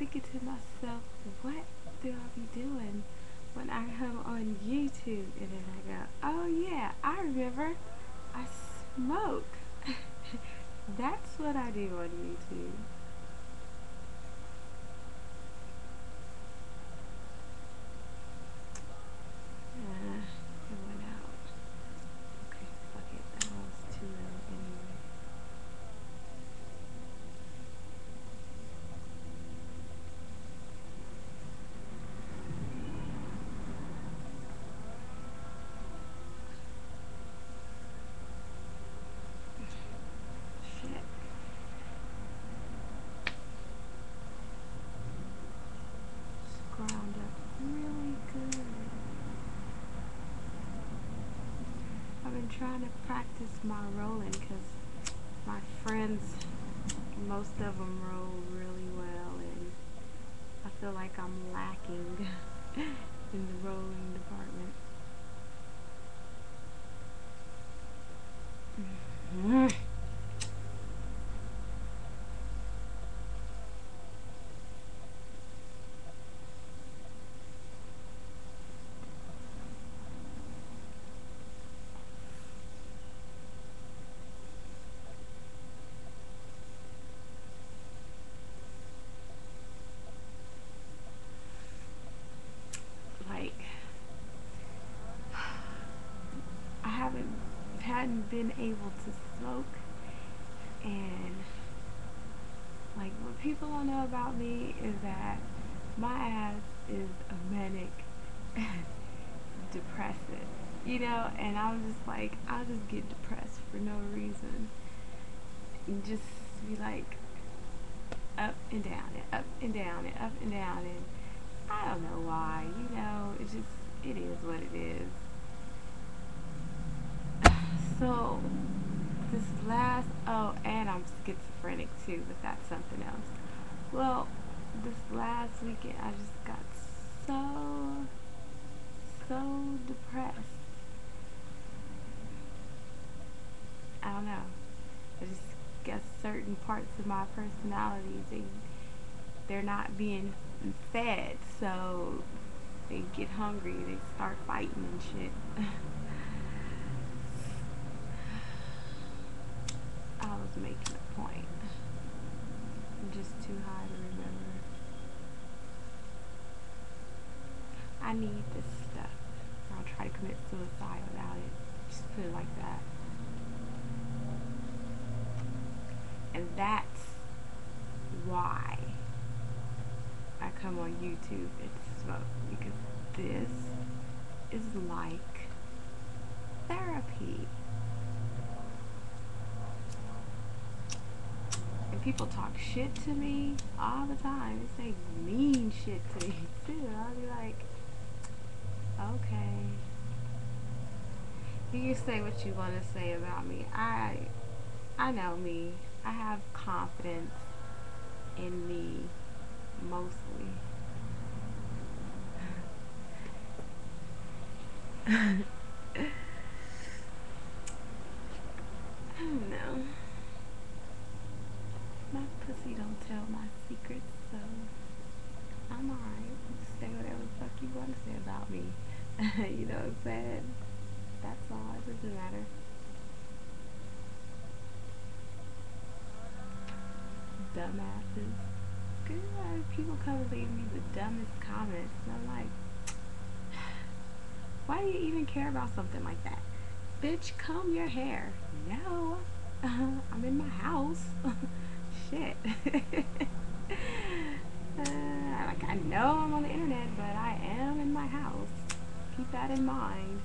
thinking to myself, what do I be doing when I come on YouTube? And then I go, oh yeah, I remember. I smoke. That's what I do on YouTube. Uh, it went out. Okay, fuck it. That was too low anyway. Shit. Just ground up really good. I've been trying to practice my rolling because my friends, most of them roll really well, and I feel like I'm lacking in the rolling department. like I haven't hadn't been able to smoke. And like what people don't know about me is that my ass is a manic depressive you know? And I'm just like I'll just get depressed for no reason. And just be like up and down and up and down and up and down. And I don't know why, you know, it's just, it is what it is. So, this last, oh, and I'm schizophrenic too, but that's something else. Well, this last weekend I just got so, so depressed. I don't know. I just guess certain parts of my personality, they, they're not being fed, so they get hungry, they start fighting and shit. I was making a point. I'm just too high to remember. I need this stuff. I'll try to commit suicide without it. Just put it like that. And that's why I come on YouTube and smoke because this is like therapy. And people talk shit to me all the time. They say mean shit to me too. I'll be like, okay. You can say what you want to say about me. I, I know me. I have confidence in me mostly. I don't know. My pussy don't tell my secrets, so I'm alright. Just say whatever the fuck you want to say about me. you know what I'm saying? That's all. It doesn't matter. Dumbasses. Good. Uh, people come and leave me the dumbest comments, and I'm like, why do you even care about something like that? Bitch, comb your hair. No. I'm in my house. Shit. I know I'm on the internet, but I am in my house. Keep that in mind.